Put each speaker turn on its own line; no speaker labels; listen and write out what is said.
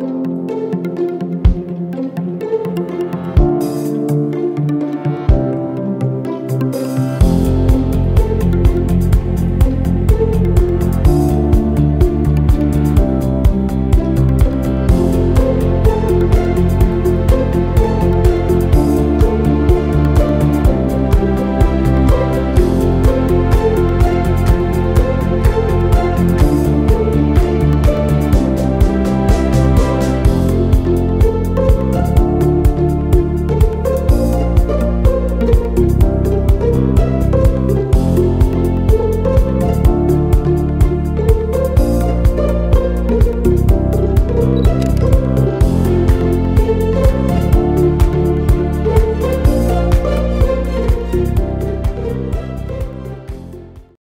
Música